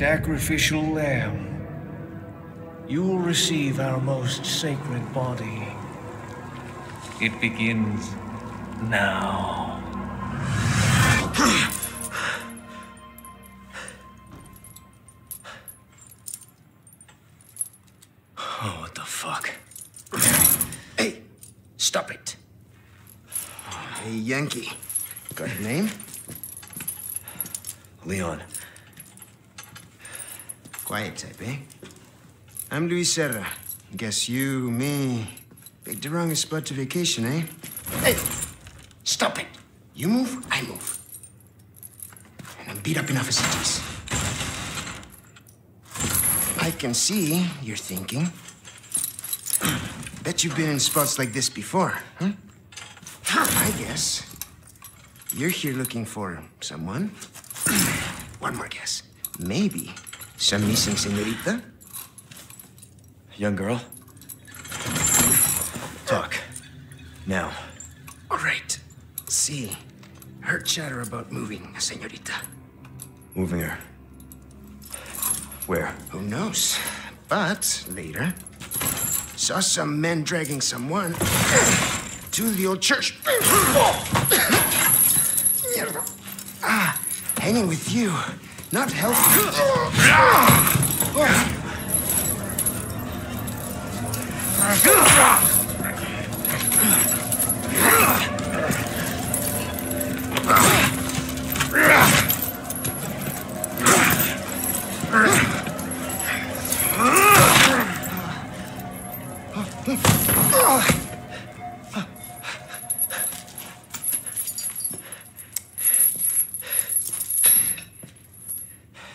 sacrificial lamb. You will receive our most sacred body. It begins now. Serra. Guess you, me, picked the wrongest spot to vacation, eh? Hey, stop it. You move, I move. And I'm beat up enough as it is. I can see you're thinking. Bet you've been in spots like this before, huh? I guess. You're here looking for someone. One more guess. Maybe some missing senorita? Young girl? Talk. Now. All right. See, heard chatter about moving, senorita. Moving her. Where? Who knows? But later, saw some men dragging someone to the old church. ah, hanging with you, not healthy.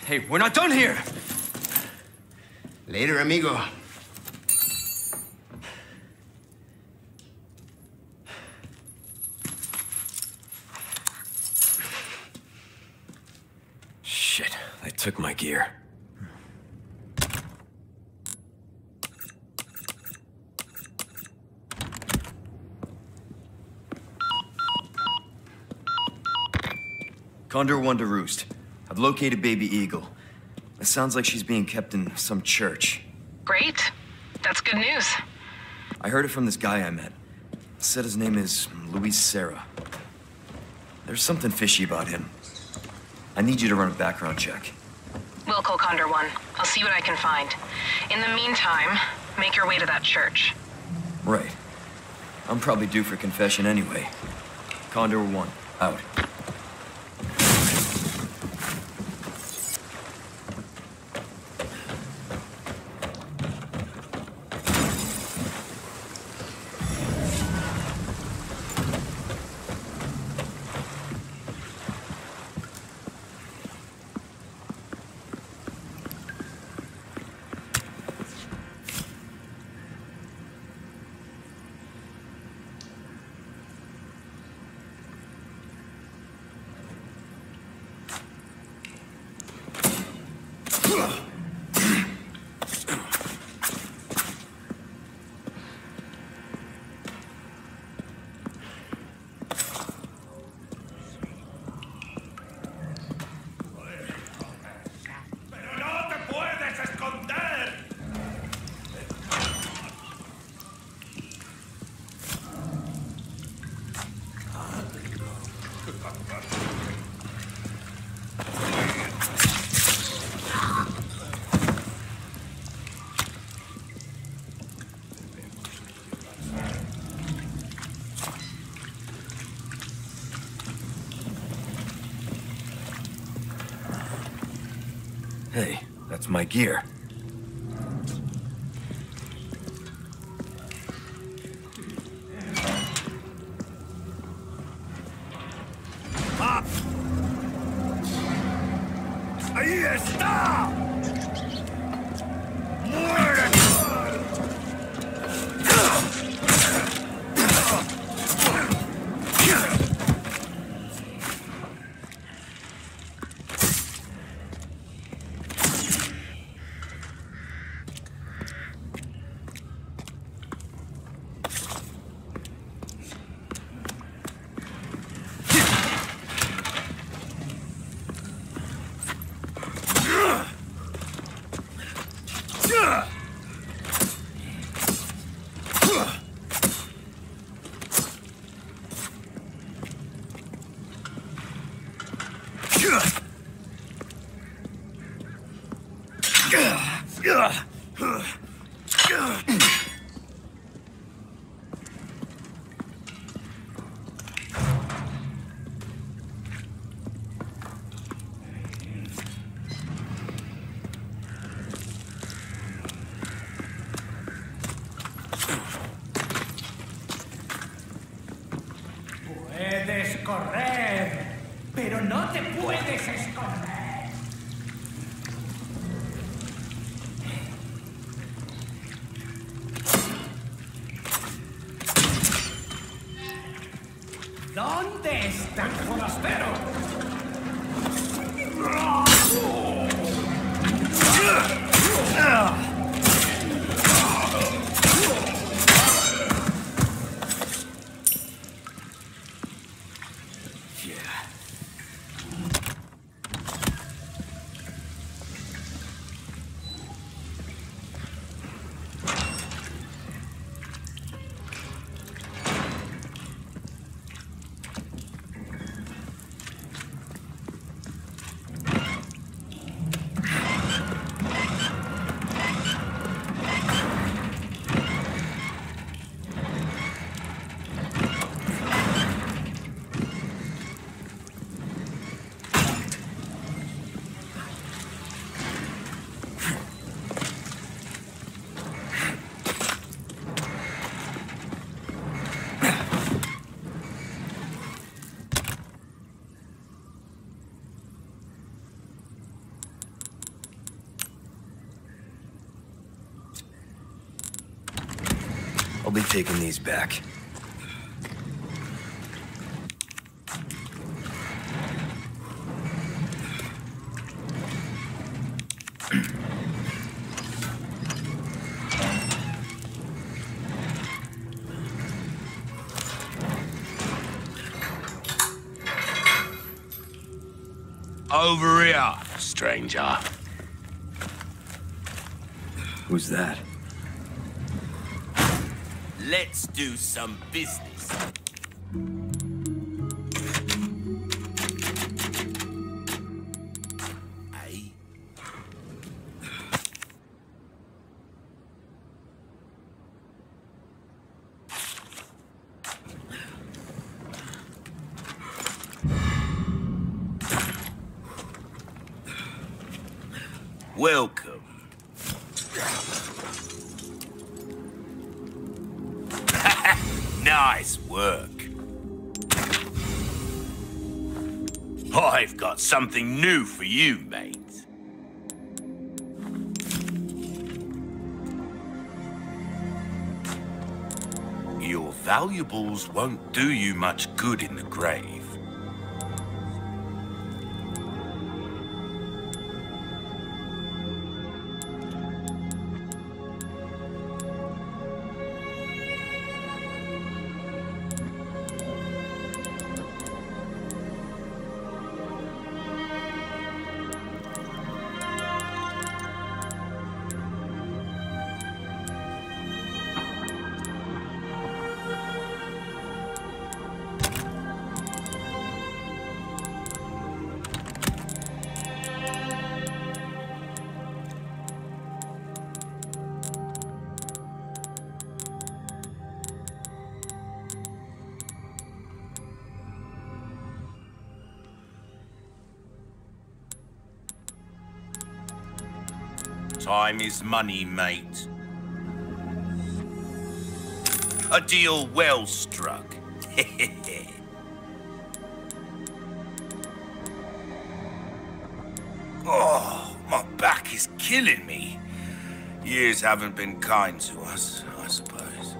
Hey, we're not done here! Later, amigo. Shit, they took gear. Condor One to Roost. I've located Baby Eagle. It sounds like she's being kept in some church. Great. That's good news. I heard it from this guy I met. Said his name is Luis Serra. There's something fishy about him. I need you to run a background check. We'll call Condor One. I'll see what I can find. In the meantime, make your way to that church. Right. I'm probably due for confession anyway. Condor One, out. That's my gear. Ah! ¡Ahí está! ¡Muere! Taking these back. Over here, stranger. Who's that? Let's do some business. New for you, mate. Your valuables won't do you much good in the grave. Time is money, mate. A deal well struck. oh, my back is killing me. Years haven't been kind to us, I suppose.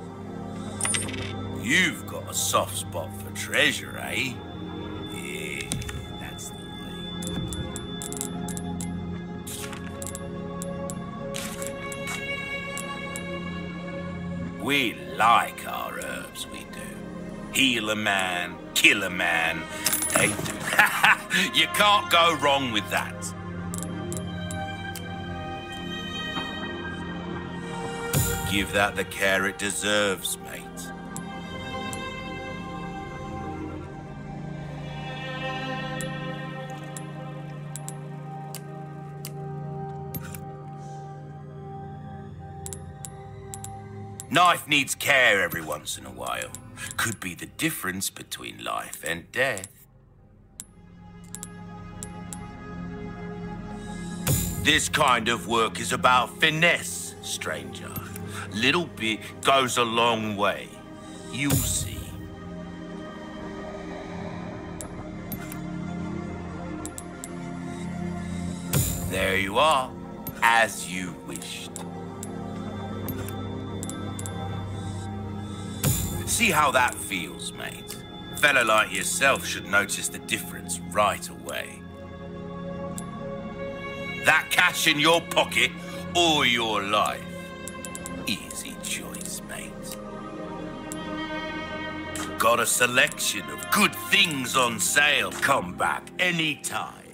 You've got a soft spot for treasure, eh? Like our herbs, we do. Heal a man, kill a man. They do. you can't go wrong with that. Give that the care it deserves, Knife needs care every once in a while. Could be the difference between life and death. This kind of work is about finesse, stranger. Little bit goes a long way. You'll see. There you are, as you wished. See how that feels, mate. A fella like yourself should notice the difference right away. That cash in your pocket or your life. Easy choice, mate. Got a selection of good things on sale. Come back anytime.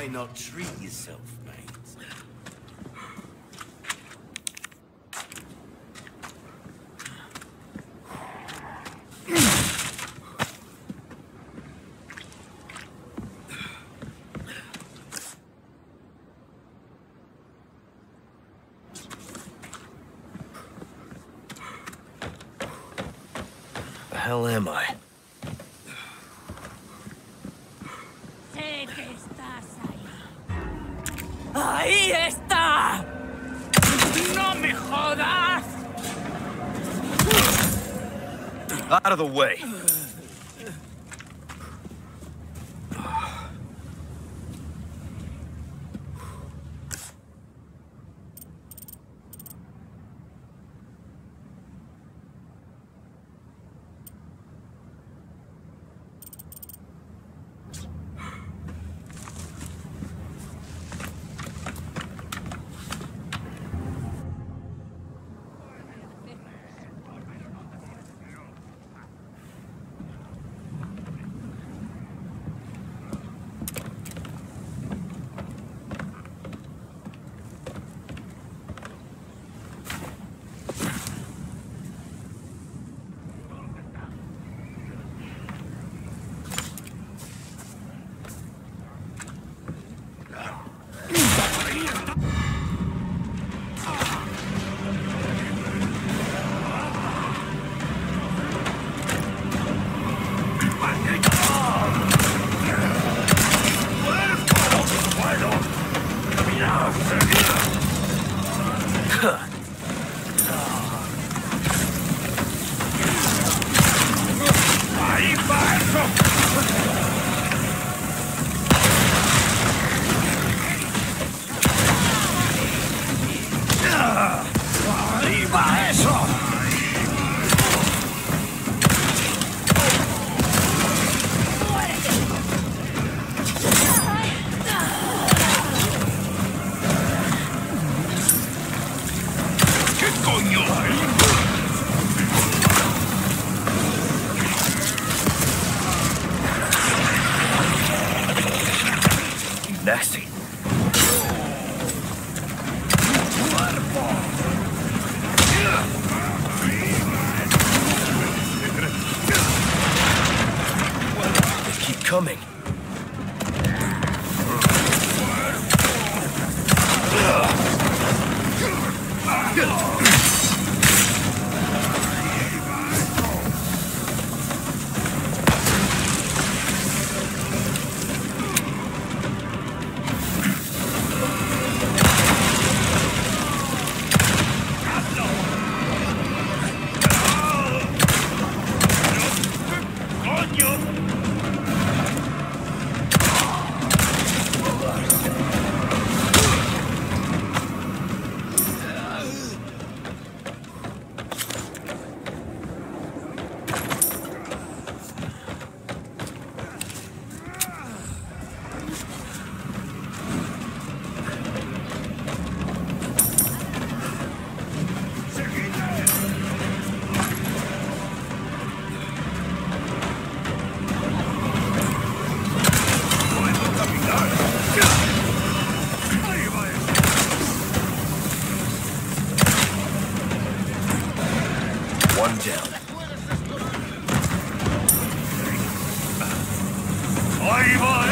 Why not treat yourself, mate? The hell am I? Out of the way. Nasty. ¡Ahí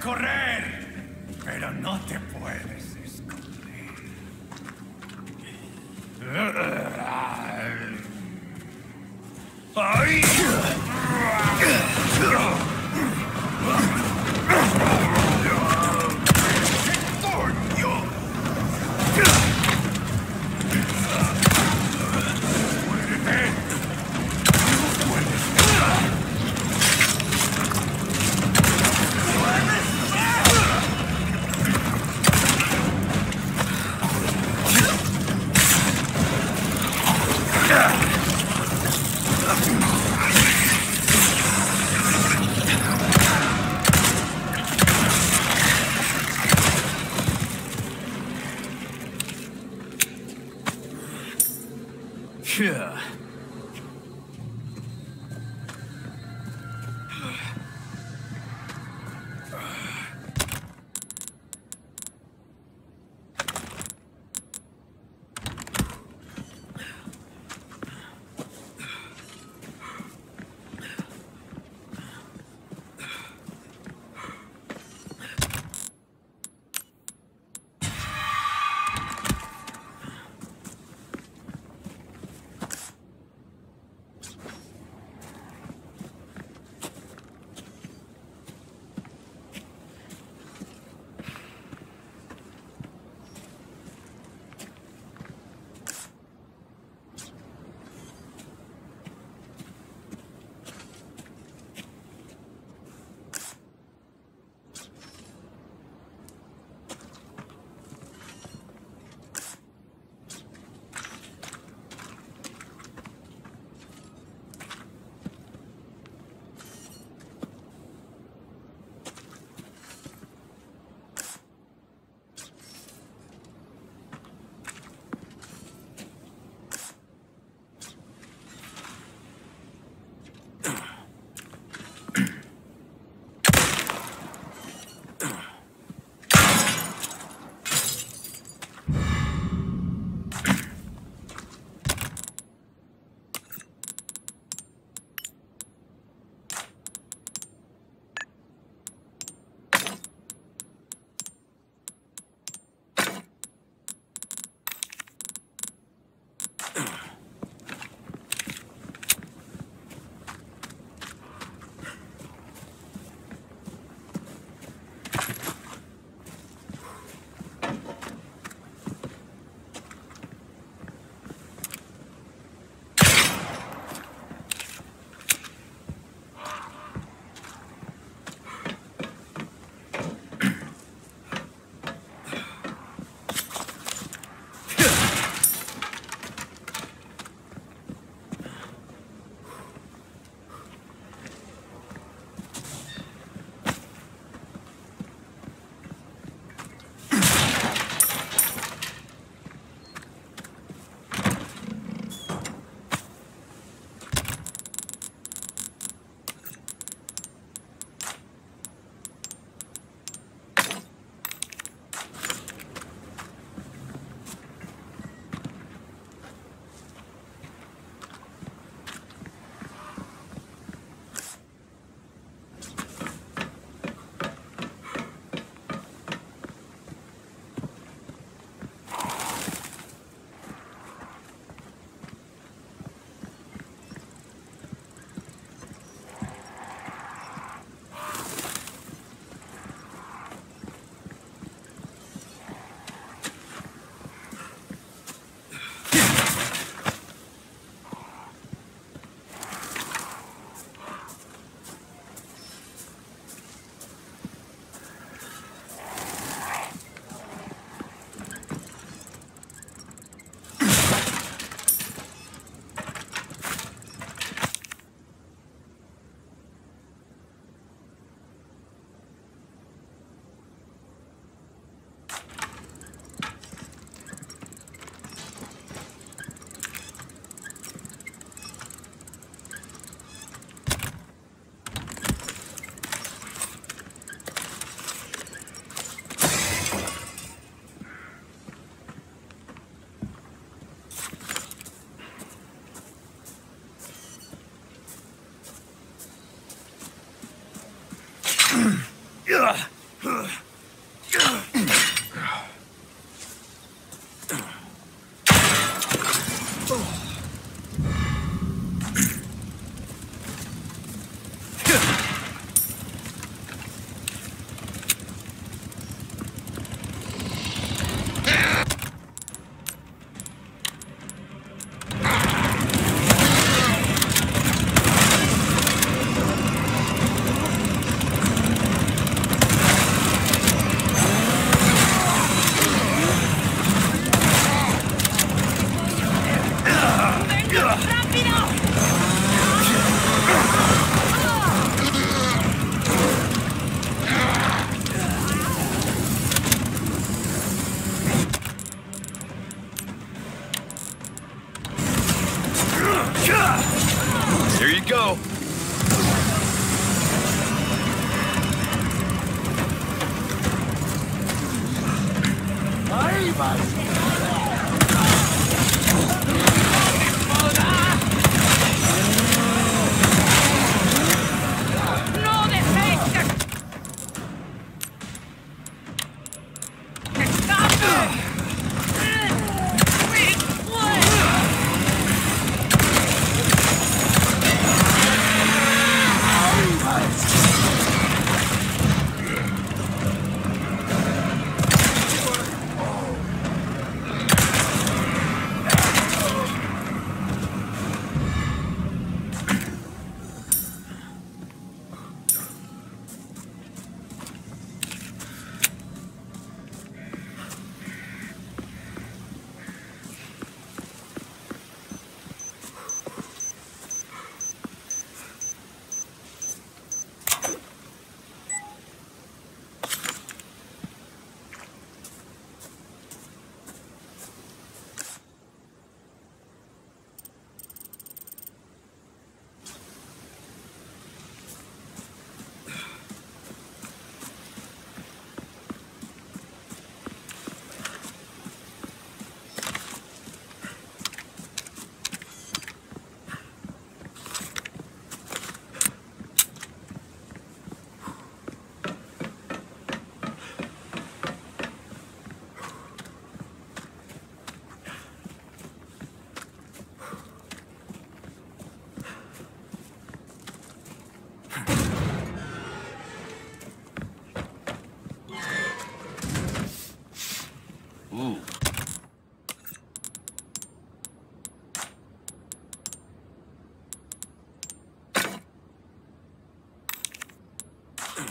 correre! There you go. ¡No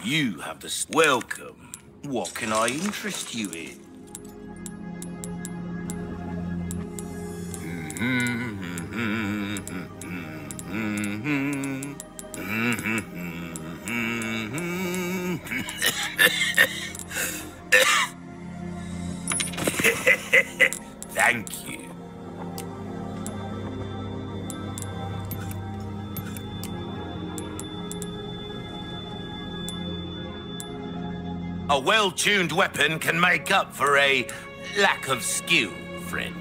You have the welcome. What can I interest you in? Well-tuned weapon can make up for a lack of skill, friend.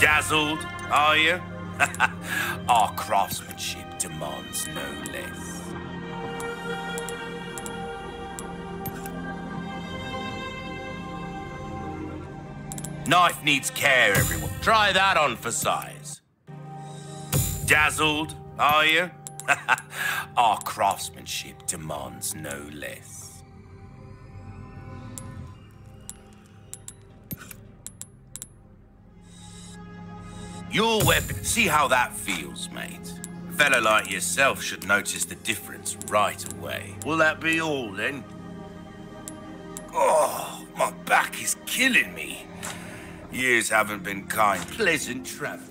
Dazzled, are you? Our craftsmanship demands no less. Knife needs care, everyone. Try that on for size. Dazzled, are you? Our craftsmanship demands no less. Your weapon. See how that feels, mate. A fella like yourself should notice the difference right away. Will that be all, then? Oh, my back is killing me. Years haven't been kind. Pleasant travels.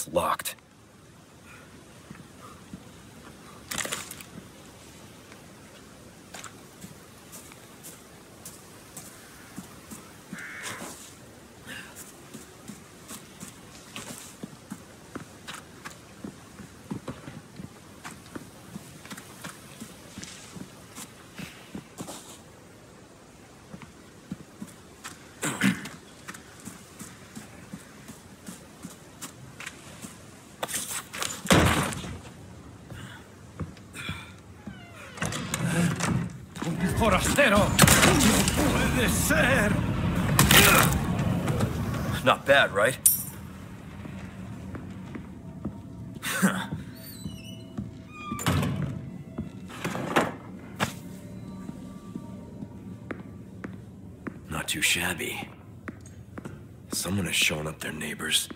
It's locked. Forastero! ¡No puede ser! Not bad, right? Not too shabby. Someone has shown up their neighbors.